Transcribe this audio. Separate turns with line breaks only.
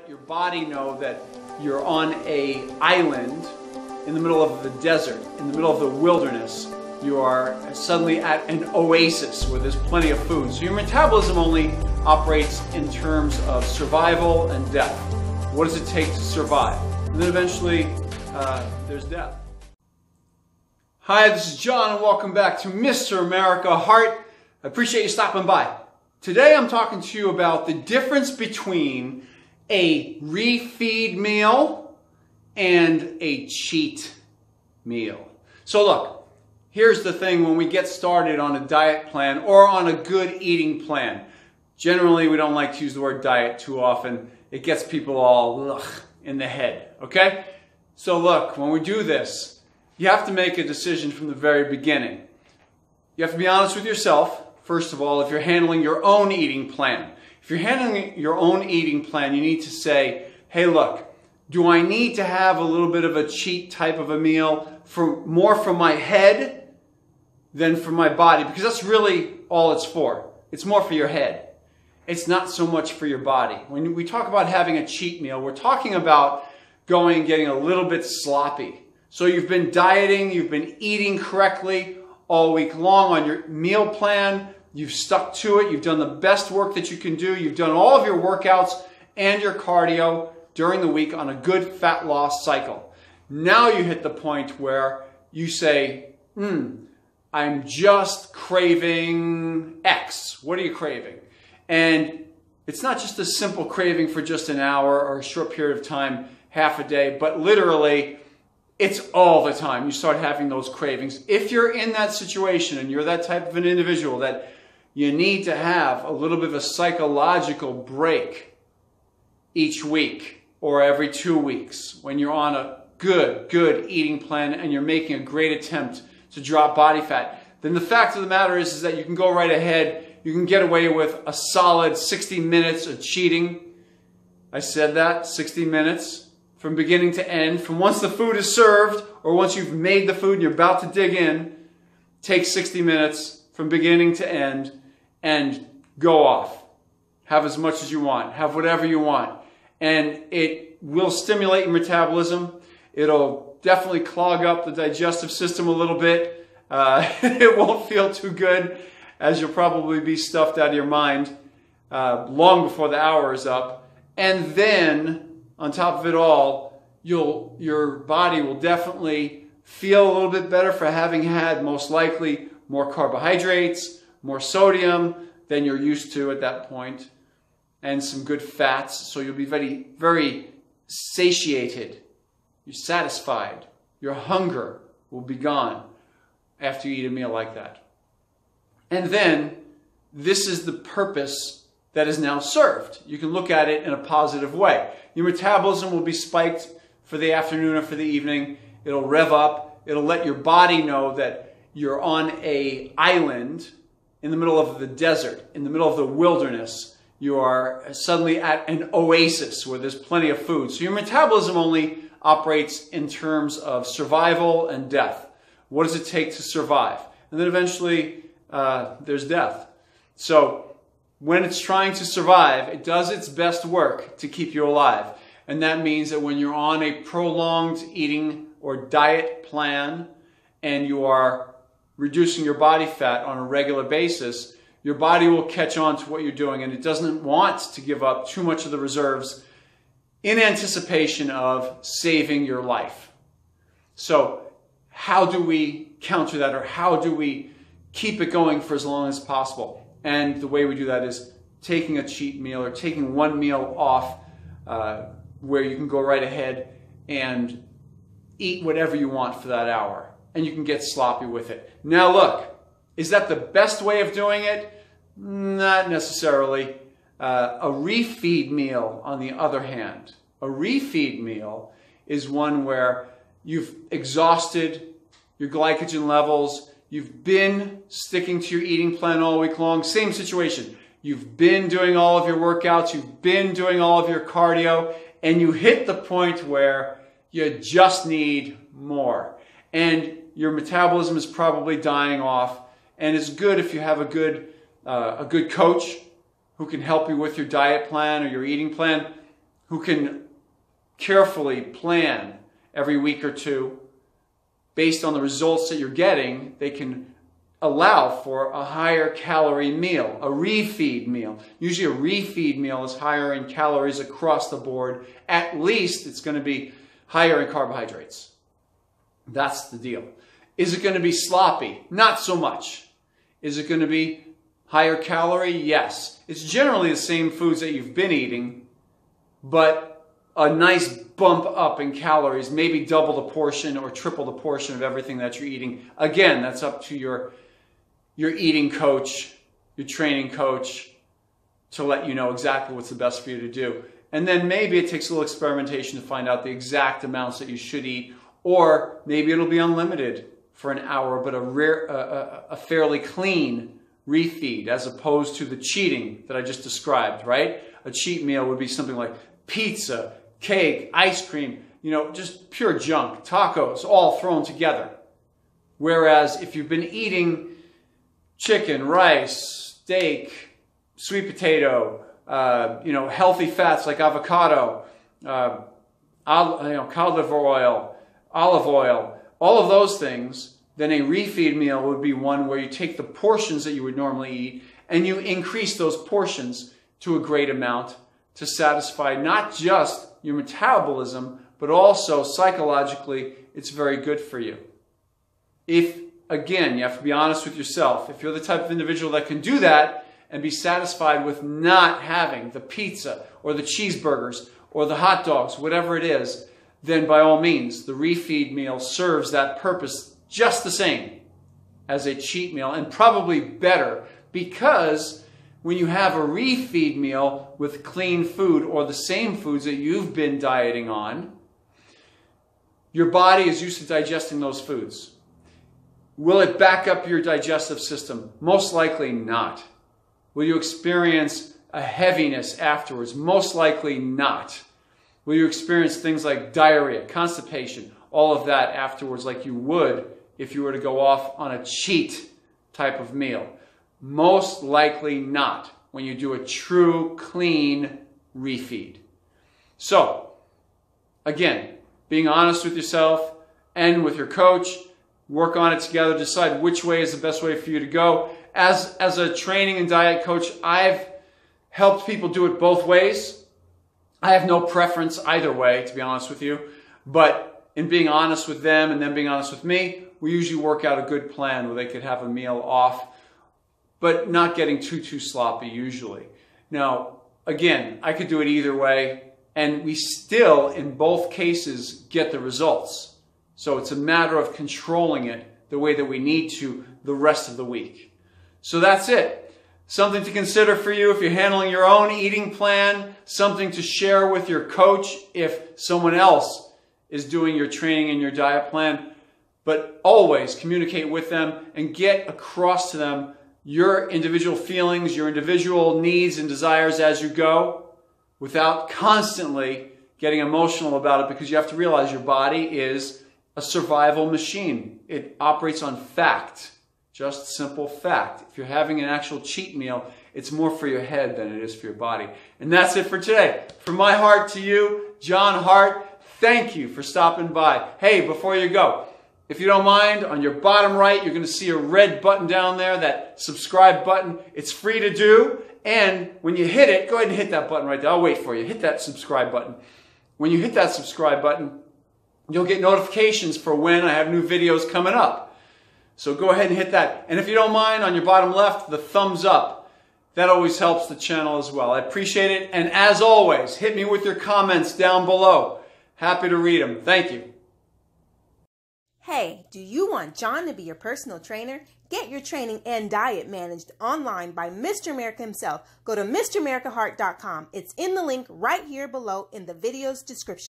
let your body know that you're on a island in the middle of the desert, in the middle of the wilderness. You are suddenly at an oasis where there's plenty of food. So your metabolism only operates in terms of survival and death. What does it take to survive? And then eventually, uh, there's death. Hi, this is John, and welcome back to Mr. America Heart. I appreciate you stopping by. Today I'm talking to you about the difference between a refeed meal and a cheat meal. So look, here's the thing when we get started on a diet plan or on a good eating plan. Generally, we don't like to use the word diet too often. It gets people all ugh, in the head, okay? So look, when we do this, you have to make a decision from the very beginning. You have to be honest with yourself, first of all, if you're handling your own eating plan. If you're handling your own eating plan, you need to say, hey, look, do I need to have a little bit of a cheat type of a meal for more for my head than for my body? Because that's really all it's for. It's more for your head. It's not so much for your body. When we talk about having a cheat meal, we're talking about going and getting a little bit sloppy. So you've been dieting, you've been eating correctly all week long on your meal plan, You've stuck to it. You've done the best work that you can do. You've done all of your workouts and your cardio during the week on a good fat loss cycle. Now you hit the point where you say, hmm, I'm just craving X. What are you craving? And it's not just a simple craving for just an hour or a short period of time, half a day, but literally it's all the time you start having those cravings. If you're in that situation and you're that type of an individual that you need to have a little bit of a psychological break each week or every two weeks when you're on a good, good eating plan and you're making a great attempt to drop body fat, then the fact of the matter is, is that you can go right ahead. You can get away with a solid 60 minutes of cheating. I said that, 60 minutes from beginning to end. From once the food is served or once you've made the food and you're about to dig in, take 60 minutes from beginning to end and go off. Have as much as you want. Have whatever you want. And it will stimulate your metabolism. It'll definitely clog up the digestive system a little bit. Uh, it won't feel too good as you'll probably be stuffed out of your mind uh, long before the hour is up. And then, on top of it all, you'll, your body will definitely feel a little bit better for having had most likely more carbohydrates, more sodium than you're used to at that point, and some good fats. So you'll be very, very satiated. You're satisfied. Your hunger will be gone after you eat a meal like that. And then this is the purpose that is now served. You can look at it in a positive way. Your metabolism will be spiked for the afternoon or for the evening. It'll rev up. It'll let your body know that you're on a island in the middle of the desert, in the middle of the wilderness, you are suddenly at an oasis where there's plenty of food. So your metabolism only operates in terms of survival and death. What does it take to survive? And then eventually uh, there's death. So when it's trying to survive, it does its best work to keep you alive. And that means that when you're on a prolonged eating or diet plan and you are reducing your body fat on a regular basis, your body will catch on to what you're doing and it doesn't want to give up too much of the reserves in anticipation of saving your life. So, how do we counter that or how do we keep it going for as long as possible? And the way we do that is taking a cheat meal or taking one meal off uh, where you can go right ahead and eat whatever you want for that hour and you can get sloppy with it. Now look, is that the best way of doing it? Not necessarily. Uh, a refeed meal, on the other hand, a refeed meal is one where you've exhausted your glycogen levels, you've been sticking to your eating plan all week long, same situation. You've been doing all of your workouts, you've been doing all of your cardio, and you hit the point where you just need more. And your metabolism is probably dying off. And it's good if you have a good, uh, a good coach who can help you with your diet plan or your eating plan, who can carefully plan every week or two based on the results that you're getting, they can allow for a higher calorie meal, a refeed meal. Usually a refeed meal is higher in calories across the board. At least it's going to be higher in carbohydrates. That's the deal. Is it going to be sloppy? Not so much. Is it going to be higher calorie? Yes. It's generally the same foods that you've been eating, but a nice bump up in calories, maybe double the portion or triple the portion of everything that you're eating. Again, that's up to your your eating coach, your training coach to let you know exactly what's the best for you to do. And then maybe it takes a little experimentation to find out the exact amounts that you should eat, or maybe it'll be unlimited for an hour, but a, rare, a, a fairly clean refeed as opposed to the cheating that I just described, right? A cheat meal would be something like pizza, cake, ice cream, you know, just pure junk, tacos, all thrown together. Whereas if you've been eating chicken, rice, steak, sweet potato, uh, you know, healthy fats like avocado, uh, you know, cod liver oil, olive oil, all of those things, then a refeed meal would be one where you take the portions that you would normally eat and you increase those portions to a great amount to satisfy not just your metabolism, but also psychologically, it's very good for you. If again, you have to be honest with yourself. If you're the type of individual that can do that and be satisfied with not having the pizza or the cheeseburgers or the hot dogs, whatever it is, then by all means, the refeed meal serves that purpose just the same as a cheat meal and probably better because when you have a refeed meal with clean food or the same foods that you've been dieting on, your body is used to digesting those foods. Will it back up your digestive system? Most likely not. Will you experience a heaviness afterwards? Most likely not. Will you experience things like diarrhea, constipation, all of that afterwards like you would if you were to go off on a cheat type of meal? Most likely not when you do a true clean refeed. So, again, being honest with yourself and with your coach, work on it together, decide which way is the best way for you to go. As, as a training and diet coach, I've helped people do it both ways. I have no preference either way, to be honest with you. But in being honest with them and them being honest with me, we usually work out a good plan where they could have a meal off, but not getting too, too sloppy usually. Now, again, I could do it either way, and we still, in both cases, get the results. So it's a matter of controlling it the way that we need to the rest of the week. So that's it. Something to consider for you if you're handling your own eating plan, something to share with your coach if someone else is doing your training and your diet plan. But always communicate with them and get across to them your individual feelings, your individual needs and desires as you go without constantly getting emotional about it because you have to realize your body is a survival machine. It operates on fact, just simple fact. If you're having an actual cheat meal, it's more for your head than it is for your body. And that's it for today. From my heart to you, John Heart, thank you for stopping by. Hey, before you go, if you don't mind, on your bottom right, you're going to see a red button down there, that subscribe button. It's free to do. And when you hit it, go ahead and hit that button right there. I'll wait for you. Hit that subscribe button. When you hit that subscribe button, You'll get notifications for when I have new videos coming up. So go ahead and hit that. And if you don't mind, on your bottom left, the thumbs up. That always helps the channel as well. I appreciate it. And as always, hit me with your comments down below. Happy to read them. Thank you.
Hey, do you want John to be your personal trainer? Get your training and diet managed online by Mr. America himself. Go to MrAmericaHeart.com. It's in the link right here below in the video's description.